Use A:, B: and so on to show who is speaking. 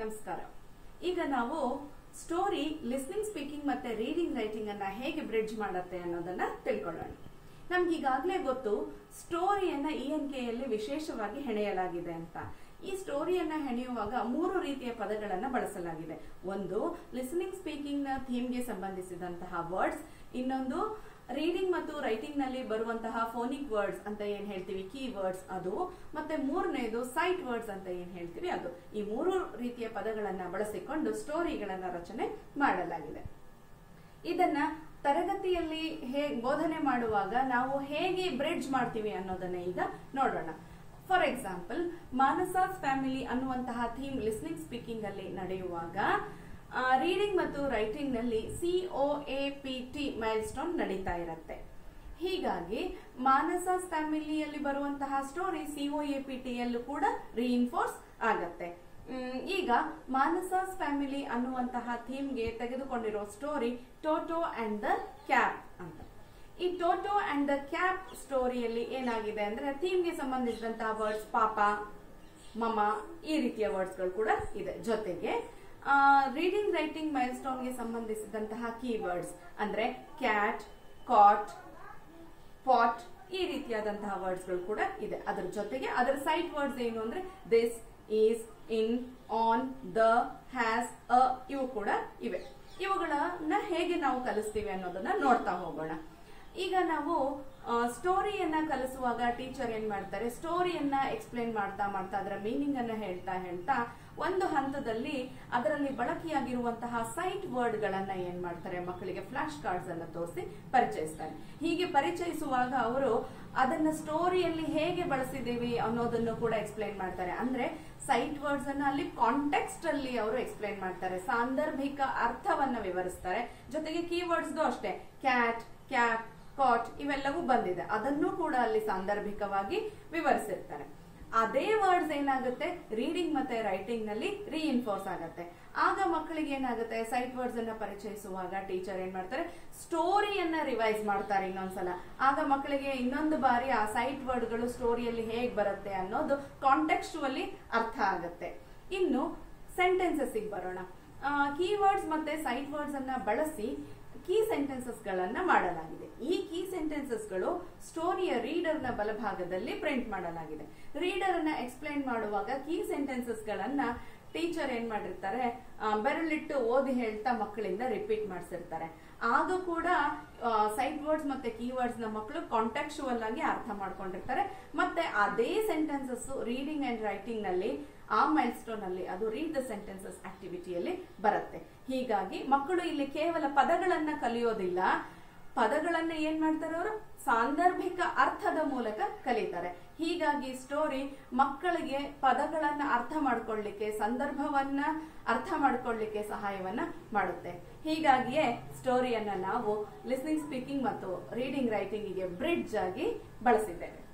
A: ನಮಸ್ಕಾರ. ಈಗ ನಾವು ಸ್ಟೋರಿ ಲಿಸ್ನಿಂಗ್ ಸ್ಪೀಕಿಂಗ್ ಮತ್ತೆ ರೀಡಿಂಗ್ ರೈಟಿಂಗ್ ಅನ್ನ ಹೇಗೆ ಬ್ರಿಡ್ಜ್ ಮಾಡುತ್ತೆ ಅನ್ನೋದನ್ನ ತಿಳ್ಕೊಳ್ಳೋಣ. ನಮ್ಗೆ ಈಗಾಗಲೇ ಗೊತ್ತು ಸ್ಟೋರಿಯನ್ನ ಇ ಎನ್ ಕೆಯಲ್ಲಿ ವಿಶೇಷವಾಗಿ ಹೆಣೆಯಲಾಗಿದೆ ಅಂತ. ಈ ಸ್ಟೋರಿಯನ್ನ ಹೆಣೆಯುವಾಗ ಮೂರು ರೀತಿಯ ಪದಗಳನ್ನ ಬಳಸಲಾಗಿದೆ. ಒಂದು ಲಿಸ್ನಿಂಗ್ ಸ್ಪೀಕಿಂಗ್ನ ಥೀಮ್ಗೆ ಸಂಬಂಧಿಸಿದಂತಹ ವರ್ಡ್ಸ್ ಇನ್ನೊಂದು ರೀಡಿಂಗ್ ಮತ್ತು ರೈಟಿಂಗ್ನಲ್ಲಿ ಬರುವಂತಹ ಫೋನಿಕ್ ವರ್ಡ್ಸ್ ಅಂತ ಏನ್ ಹೇಳ್ತೀವಿ? ಕೀ ವರ್ಡ್ಸ್ ಅದು. ಮತ್ತೆ ಮೂರನೇದು ಸೈಟ್ ವರ್ಡ್ಸ್ ಅಂತ ಏನ್ ಹೇಳ್ತೀವಿ? ಅದು. ಈ ಮೂರು ರೀತಿಯ ಪದಗಳನ್ನ ಬಳಸಿಕೊಂಡು ಸ್ಟೋರಿಗಳನ್ನ ರಚನೆ ಮಾಡಲಾಗಿದೆ. ಇದನ್ನ ತರಗತಿಯಲ್ಲಿ ಹೇಗೆ ಬೋಧನೆ ಮಾಡುವಾಗ ನಾವು ಹೇಗೆ ಬ್ರಿಡ್ಜ್ ಮಾಡ್ತೀವಿ ಅನ್ನೋದನ್ನ ಈಗ ನೋಡೋಣ. ಫಾರ್ ಎಕ್ಸಾಂಪಲ್ ಮಾನಸಾಸ್ ಫ್ಯಾಮಿಲಿ ಅನ್ನುವಂತಹ ಥೀಮ್ ಲಿಸ್ನಿಂಗ್ ಸ್ಪೀಕಿಂಗ್ ಅಲ್ಲಿ ನಡೆಯುವಾಗ ರೀಡಿಂಗ್ ಮತ್ತು ರೈಟಿಂಗ್ನಲ್ಲಿ C O A P T milestone ನಡೀತಾ ಇರುತ್ತೆ. ಹೀಗಾಗಿ ಮಾನಸ ಫ್ಯಾಮಿಲಿಯಲ್ಲಿ ಬರುವಂತಹ story C O A P ಟಿಯಲ್ಲೂ ಕೂಡ ರೀಇನ್ಫೋರ್ಸ್ ಆಗತ್ತೆ. ಈಗ ಮಾನಸಾಸ್ ಫ್ಯಾಮಿಲಿ ಅನ್ನುವಂತಹ ಥೀಮ್ಗೆ ತೆಗೆದುಕೊಂಡಿರೋ story Toto and the cap ಅಂತ. ಈ ಟೋಟೋ ಅಂಡ್ ದ ಕ್ಯಾಪ್ ಸ್ಟೋರಿಯಲ್ಲಿ ಏನಾಗಿದೆ ಅಂದ್ರೆ ಥೀಮ್ಗೆ ಸಂಬಂಧಿಸಿದಂತಹ ವರ್ಡ್ಸ್ ಪಾಪ, ಮಮ ಈ ರೀತಿಯ ವರ್ಡ್ಸ್ಗಳು ಕೂಡ ಇದೆ. ಜೊತೆಗೆ ರೀಡಿಂಗ್ ರೈಟಿಂಗ್ ಮೈಲ್ ಸ್ಟೋನ್ಗೆ ಸಂಬಂಧಿಸಿದಂತಹ ಕೀವರ್ಡ್ಸ್ ಅಂದ್ರೆ ಕ್ಯಾಟ್ ಕಾಟ್ ಪಾಟ್ ಈ ರೀತಿಯಾದಂತಹ ವರ್ಡ್ಸ್ಗಳು ಕೂಡ ಇದೆ. ಅದರ ಜೊತೆಗೆ ಅದರ ಸೈಟ್ ವರ್ಡ್ಸ್ ಏನು ಅಂದ್ರೆ this is in on the has a ಇವು ಕೂಡ ಇವೆ. ಇವುಗಳನ್ನ ಹೇಗೆ ನಾವು ಕಲಿಸ್ತೀವಿ ಅನ್ನೋದನ್ನ ನೋಡ್ತಾ ಹೋಗೋಣ. ಈಗ ನಾವು ಸ್ಟೋರಿಯನ್ನ ಕಲಿಸುವಾಗ ಟೀಚರ್ ಏನ್ ಮಾಡ್ತಾರೆ? ಸ್ಟೋರಿಯನ್ನ ಎಕ್ಸ್ಪ್ಲೇನ್ ಮಾಡ್ತಾ ಮಾಡ್ತಾ, ಅದರ ಮೀನಿಂಗ್ ಅನ್ನ ಹೇಳ್ತಾ ಹೇಳ್ತಾ, ಒಂದು ಹಂತದಲ್ಲಿ ಅದರಲ್ಲಿ ಬಳಕೆಯಾಗಿರುವಂತಹ ಸೈಟ್ ವರ್ಡ್ ಗಳನ್ನ ಏನ್ ಮಾಡ್ತಾರೆ? ಮಕ್ಕಳಿಗೆ ಫ್ಲಾಶ್ ಕಾರ್ಡ್ಸ್ ಅನ್ನ ತೋರಿಸಿ ಪರಿಚಯಿಸ್ತಾರೆ. ಹೀಗೆ ಪರಿಚಯಿಸುವಾಗ ಅವರು ಅದನ್ನ ಸ್ಟೋರಿಯಲ್ಲಿ ಹೇಗೆ ಬಳಸಿದೀವಿ ಅನ್ನೋದನ್ನು ಕೂಡ ಎಕ್ಸ್ಪ್ಲೇನ್ ಮಾಡ್ತಾರೆ. ಅಂದ್ರೆ ಸೈಟ್ ವರ್ಡ್ಸ್ ಅನ್ನ ಅಲ್ಲಿ ಕಾಂಟೆಕ್ಸ್ಟ್ ಅಲ್ಲಿ ಅವರು ಎಕ್ಸ್ಪ್ಲೇನ್ ಮಾಡ್ತಾರೆ. ಸಾಂದರ್ಭಿಕ ಅರ್ಥವನ್ನ ವಿವರಿಸ್ತಾರೆ. ಜೊತೆಗೆ ಕೀವರ್ಡ್ಸ್ಗೂ ಅಷ್ಟೇ. ಕ್ಯಾಟ್ ಕ್ಯಾಪ್ ಕಾಟ್ ಇವೆಲ್ಲವೂ ಬಂದಿದೆ. ಅದನ್ನು ಕೂಡ ಅಲ್ಲಿ ಸಾಂದರ್ಭಿಕವಾಗಿ ವಿವರಿಸಿರ್ತಾರೆ. ಅದೇ ವರ್ಡ್ಸ್ ಏನಾಗುತ್ತೆ? ರೀಡಿಂಗ್ ಮತ್ತೆ ರೈಟಿಂಗ್ನಲ್ಲಿ ರೀಇನ್ಫೋರ್ಸ್ ಆಗುತ್ತೆ. ಆಗ ಮಕ್ಕಳಿಗೆ ಏನಾಗುತ್ತೆ? ಸೈಟ್ ವರ್ಡ್ಸ್ ಅನ್ನ ಪರಿಚಯಿಸುವಾಗ ಟೀಚರ್ ಏನ್ ಮಾಡ್ತಾರೆ? ಸ್ಟೋರಿಯನ್ನ ರಿವೈಸ್ ಮಾಡ್ತಾರೆ ಇನ್ನೊಂದ್ಸಲ. ಆಗ ಮಕ್ಕಳಿಗೆ ಇನ್ನೊಂದು ಬಾರಿ ಆ ಸೈಟ್ ವರ್ಡ್ಗಳು ಸ್ಟೋರಿಯಲ್ಲಿ ಹೇಗ್ ಬರುತ್ತೆ ಅನ್ನೋದು ಕಾಂಟೆಕ್ಸ್ಟುವಲ್ಲಿ ಅರ್ಥ ಆಗುತ್ತೆ. ಇನ್ನು ಸೆಂಟೆನ್ಸಸ್ ಬರೋಣ. ಕೀವರ್ಡ್ಸ್ ಮತ್ತೆ ಸೈಟ್ ವರ್ಡ್ಸ್ ಅನ್ನ ಬಳಸಿ ಕೀ ಸೆಂಟೆನ್ಸಸ್ ಗಳನ್ನ ಮಾಡಲಾಗಿದೆ. ಈ ಕೀ ಸೆಂಟೆನ್ಸಸ್ಗಳು ಸ್ಟೋರಿಯ ರೀಡರ್ನ ಬಲಭಾಗದಲ್ಲಿ ಪ್ರಿಂಟ್ ಮಾಡಲಾಗಿದೆ. ರೀಡರ್ ಅನ್ನ ಎಕ್ಸ್ಪ್ಲೈನ್ ಮಾಡುವಾಗ ಕೀ ಸೆಂಟೆನ್ಸಸ್ ಗಳನ್ನ ಟೀಚರ್ ಏನ್ ಮಾಡಿರ್ತಾರೆ? ಬೆರಳಿಟ್ಟು ಓದಿ ಹೇಳ್ತಾ ಮಕ್ಕಳಿಂದ ರಿಪೀಟ್ ಮಾಡಿಸಿರ್ತಾರೆ. ಆಗ ಕೂಡ ಸೈಟ್ ವರ್ಡ್ಸ್ ಮತ್ತೆ ಕೀವರ್ಡ್ಸ್ನ ಮಕ್ಕಳು ಕಾಂಟೆಕ್ಚುವಲ್ ಆಗಿ ಅರ್ಥ ಮಾಡ್ಕೊಂಡಿರ್ತಾರೆ. ಮತ್ತೆ ಅದೇ ಸೆಂಟೆನ್ಸಸ್ ರೀಡಿಂಗ್ ಅಂಡ್ ರೈಟಿಂಗ್ನಲ್ಲಿ, ಆ ಮೈಲ್ ಸ್ಟೋನ್ ಅಲ್ಲಿ ಅದು ರೀಡ್ ದ ಸೆಂಟೆನ್ಸಸ್ ಆಕ್ಟಿವಿಟಿಯಲ್ಲಿ ಬರುತ್ತೆ. ಹೀಗಾಗಿ ಮಕ್ಕಳು ಇಲ್ಲಿ ಕೇವಲ ಪದಗಳನ್ನ ಕಲಿಯೋದಿಲ್ಲ. ಪದಗಳನ್ನ ಏನ್ ಮಾಡ್ತಾರೆ ಅವರು? ಸಾಂದರ್ಭಿಕ ಅರ್ಥದ ಮೂಲಕ ಕಲಿತಾರೆ. ಹೀಗಾಗಿ ಸ್ಟೋರಿ ಮಕ್ಕಳಿಗೆ ಪದಗಳನ್ನ ಅರ್ಥ ಮಾಡ್ಕೊಳ್ಳಿಕ್ಕೆ ಸಂದರ್ಭವನ್ನ ಅರ್ಥ ಮಾಡ್ಕೊಳ್ಳಿಕ್ಕೆ ಸಹಾಯವನ್ನ ಮಾಡುತ್ತೆ. ಹೀಗಾಗಿಯೇ ಸ್ಟೋರಿಯನ್ನ ನಾವು ಲಿಸ್ನಿಂಗ್ ಸ್ಪೀಕಿಂಗ್ ಮತ್ತು ರೀಡಿಂಗ್ ರೈಟಿಂಗಿಗೆ ಬ್ರಿಡ್ಜ್ ಆಗಿ ಬಳಸಿದ್ದೇವೆ.